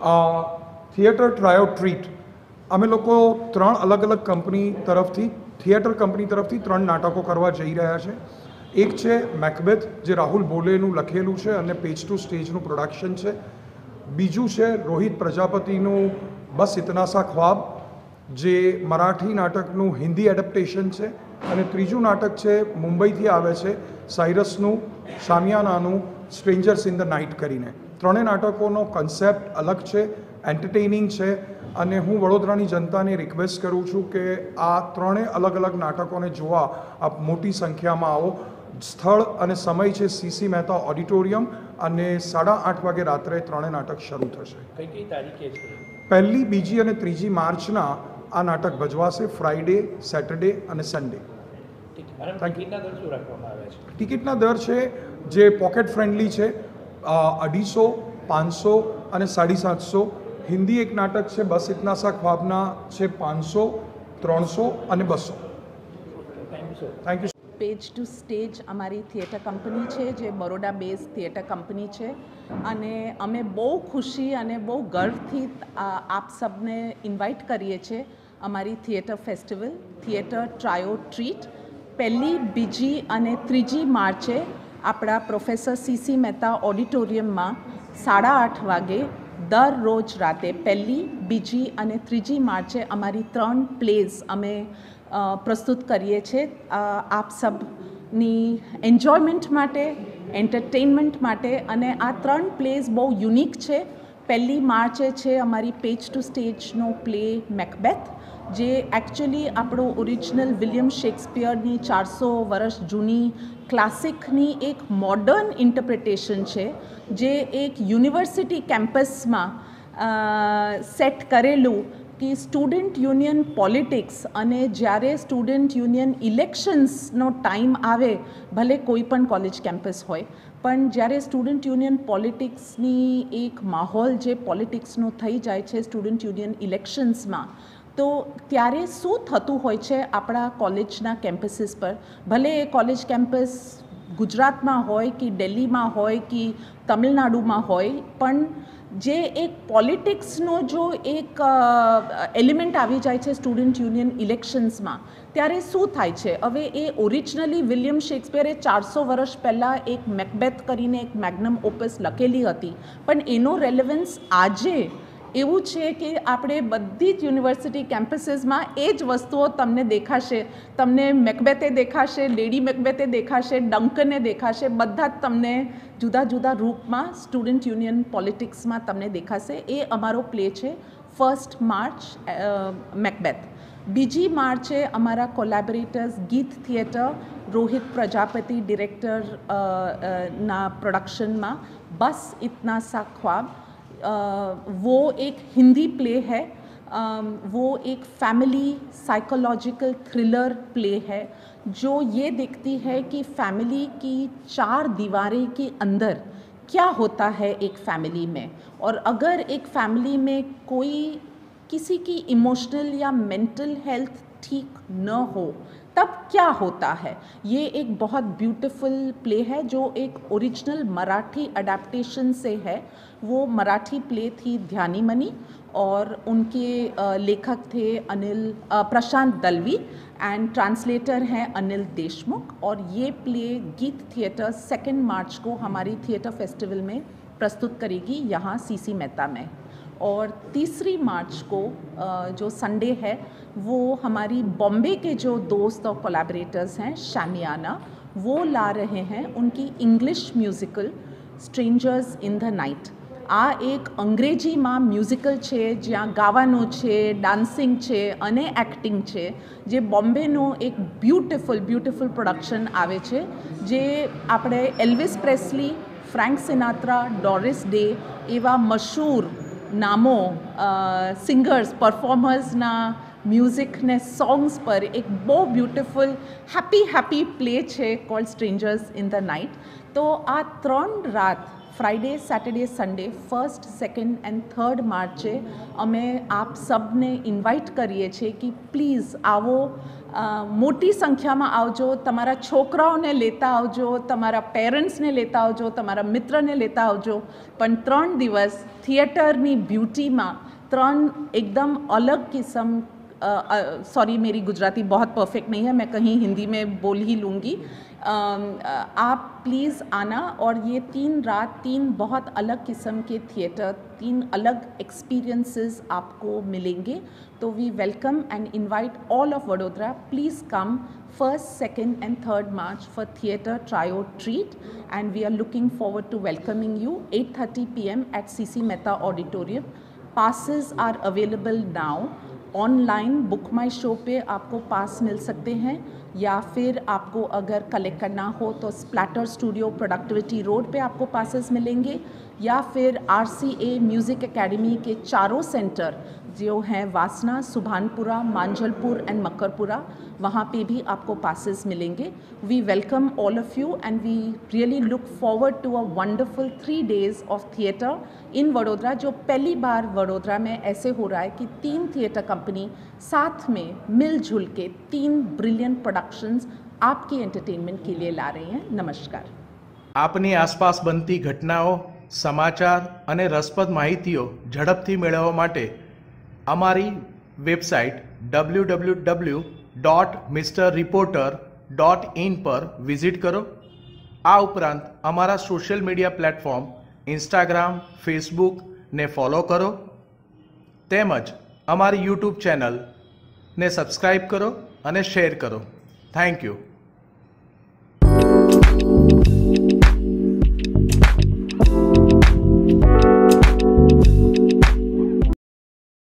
Theatre trio treat. અમે લોકો ત્રણ અલગ અલગ કંપની તરફથી, થિયેટર કંપની તરફથી ત્રણ નાટકો કરવા જઈ રહ્યા છે. એક છે મેકબેથ જે રાહુલ બોલેનું લખેલું છે અને પેજ ટુ સ્ટેજનું પ્રોડક્શન છે. બીજું છે રોહિત પ્રજાપતિનું બસ ઇતના સા ખ્વાબ, જે મરાઠી નાટકનું હિન્દી એડપ્ટેશન છે. અને ત્રીજું નાટક છે મુંબઈથી આવે છે સાયરસનું, શામિયાનાનું સ્ટ્રેન્જર્સ ઇન ધ નાઇટ કરીને. ત્રણેય નાટકોનો કન્સેપ્ટ અલગ છે એન્ટરટેનિંગ છે અને હું વડોદરાની જનતાને રિક્વેસ્ટ કરું છું કે આ ત્રણેય અલગ અલગ નાટકોને જોવા આપ મોટી સંખ્યામાં આવો. સ્થળ અને સમય છે સીસી મહેતા ઓડિટોરિયમ અને સાડા આઠ વાગે રાત્રે ત્રણેય નાટક શરૂ થશે. કઈ કઈ તારીખે પહેલી બીજી અને ત્રીજી માર્ચના આ નાટક ભજવાશે ફ્રાઈડે સેટરડે અને સન્ડે ટિકિટના દર છે? ટિકિટના દર છે જે પોકેટ ફ્રેન્ડલી છે અઢીસો, પાંચસો અને સાડી સાતસો. હિન્દી એક નાટક છે, બસ ઇતના સા ખ્વાબના છે, પાંચસો, ત્રણસો અને બસો. Thank you page to stage અમારી થિયેટર કંપની છે, જે બરોડા બેઝ થિયેટર કંપની છે. અને અમે બહુ ખુશી અને બહુ ગર્વથી આપ સબને ઇન્વાઇટ કરીએ છીએ અમારી theatre festival theatre trio treat પહેલી, બીજી અને ત્રીજી માર્ચે આપણા પ્રોફેસર સીસી મહેતા ઓડિટોરિયમમાં સાડા આઠ વાગે દરરોજ રાતે પહેલી, બીજી અને ત્રીજી માર્ચે અમારી ત્રણ પ્લેઝ અમે પ્રસ્તુત કરીએ છીએ. આપ સબની એન્જોયમેન્ટ માટે, એન્ટરટેનમેન્ટ માટે અને આ ત્રણ પ્લેઝ બહુ યુનિક છે. પહેલી માર્ચે છે અમારી પેજ ટુ સ્ટેજનો પ્લે મેકબેથ. જે એકચ્યુઅલી આપણો ઓરિજિનલ વિલિયમ શેક્સપિયરની ચારસો વર્ષ જૂની ક્લાસિકની એક મોડર્ન ઇન્ટરપ્રિટેશન છે, જે એક યુનિવર્સિટી કેમ્પસમાં સેટ કરેલું કે સ્ટુડન્ટ યુનિયન પોલિટિક્સ અને જ્યારે સ્ટુડન્ટ યુનિયન ઇલેક્શન્સનો ટાઈમ આવે, ભલે કોઈ પણ કોલેજ કેમ્પસ હોય, પણ જ્યારે સ્ટુડન્ટ યુનિયન પોલિટિક્સની એક માહોલ જે પોલિટિક્સનો થઈ જાય છે સ્ટુડન્ટ યુનિયન ઇલેક્શન્સમાં તો ત્યારે શું થતું હોય છે આપણા કોલેજના કેમ્પસીસ પર? ભલે એ કોલેજ કેમ્પસ ગુજરાતમાં હોય કે દિલ્હીમાં હોય કે તમિલનાડુમાં હોય, પણ જે એક પોલિટિક્સનો જો એક એલિમેન્ટ આવી જાય છે સ્ટુડન્ટ યુનિયન ઇલેક્શન્સમાં, ત્યારે શું થાય છે? હવે એ ઓરિજિનલી વિલિયમ શેક્સપિયરે ચારસો વર્ષ પહેલાં એક મેકબેથ કરીને એક મેગ્નમ ઓપસ લખેલી હતી, પણ એનો રેલેવન્સ આજે એવું છે કે આપણે બધી જ યુનિવર્સિટી કેમ્પસીસમાં એ જ વસ્તુઓ તમને દેખાશે. તમને મેકબેથે દેખાશે, લેડી મેકબેથે દેખાશે, ડંકને દેખાશે, બધા જ તમને જુદા જુદા રૂપમાં સ્ટુડન્ટ યુનિયન પોલિટિક્સમાં તમને દેખાશે. એ અમારો પ્લે છે ફર્સ્ટ માર્ચ મેકબેથ. બીજી માર્ચે અમારા કોલેબોરેટર્સ ગીત થિયેટર, રોહિત પ્રજાપતિ ડિરેક્ટર ના પ્રોડક્શનમાં બસ ઇતના સા ખ્વાબ. वो एक हिंदी प्ले है वो एक फैमिली साइकोलॉजिकल थ्रिलर प्ले है, जो ये देखती है कि फैमिली की चार दीवारें के अंदर क्या होता है एक फैमिली में। और अगर एक फैमिली में कोई किसी की इमोशनल या मेंटल हेल्थ ठीक न हो, तब क्या होता है? ये एक बहुत ब्यूटीफुल प्ले है, जो एक ओरिजिनल मराठी अडेप्टेशन से है। वो मराठी प्ले थी ध्यानी मनी और उनके लेखक थे अनिल प्रशांत दलवी एंड ट्रांसलेटर हैं अनिल देशमुख। और ये प्ले गीत थिएटर सेकेंड मार्च को हमारी थिएटर फेस्टिवल में प्रस्तुत करेगी, यहाँ सीसी मेहता में। और तीसरी मार्च को अ, जो संडे है वो हमारी बॉम्बे के जो दोस्त और कोलैबोरेटर्स हैं शामियाना वो ला रहे हैं उनकी English musical Strangers in the Night આ એક અંગ્રેજીમાં મ્યુઝિકલ છે જ્યાં ગાવાનું છે ડાન્સિંગ છે અને એક્ટિંગ છે જે બોમ્બેનો એક બ્યુટિફુલ બ્યુટિફુલ પ્રોડક્શન આવે છે જે આપણે Elvis Presley Frank Sinatra Doris Day એવા મશહૂર નામો સિંગર્સ પરફોર્મર્સના મ્યુઝિકને સોંગ્સ પર એક બહુ બ્યુટિફુલ હેપી હેપી પ્લે છે called strangers in the night તો આ ત્રણ રાત Friday Saturday Sunday first second and third માર્ચે અમે આપ સબને ઇન્વાઇટ કરીએ છીએ કે પ્લીઝ આવો અ, મોટી સંખ્યામાં આવજો તમારા છોકરાઓને લેતા આવજો તમારા પેરેન્ટ્સને લેતા આવજો તમારા મિત્રને લેતા આવજો પણ ત્રણ દિવસ થિયેટરની બ્યુટીમાં ત્રણ એકદમ અલગ કિસ્મ सॉरी मेरी गुजराती बहुत परफेक्ट नहीं है मैं कहीं हिंदी में बोल ही लूँगी अम, अ, आप प्लीज़ आना और ये तीन रात तीन बहुत अलग किस्म के थिएटर तीन अलग एक्सपीरियंसेस आपको मिलेंगे। तो we welcome and invite all of Vadodara please come first second and third March for theatre trio treat and we are looking forward to welcoming you 8:30 thirty P M at C C Mehta auditorium passes are available now online book my show पे आपको पास मिल सकते हैं। या फिर आपको अगर collect करना हो तो स्प्लैटर स्टूडियो प्रोडक्टिविटी रोड पे आपको पासेस मिलेंगे, या फिर R C A music academy के चारों सेंटर जो हैं वासना, सुभानपुरा मांझलपुर एंड मकरपुरा, वहाँ पे भी आपको पासेस मिलेंगे। We welcome all of you and we really look forward to a wonderful three days of theatre in Vadodara जो पहली बार वडोदरा में ऐसे हो रहा है कि तीन थिएटर कंपनी साथ में मिलजुल के तीन ब्रिलियंट प्रोडक्शंस आपके एंटरटेनमेंट के लिए ला रहे हैं नमस्कार આપની આસપાસ બનતી ઘટનાઓ સમાચાર અને રસપ્રદ માહિતીઓ ઝડપથી મેળવવા માટે અમારી website W W W dot mister reporter dot in પર વિઝિટ કરો આ ઉપરાંત અમારા social media platform Instagram Facebook ને ફોલો કરો તેમજ અમારી યુટ્યુબ ચેનલ ને સબસ્ક્રાઈબ કરો અને શેર કરો થેન્ક યુ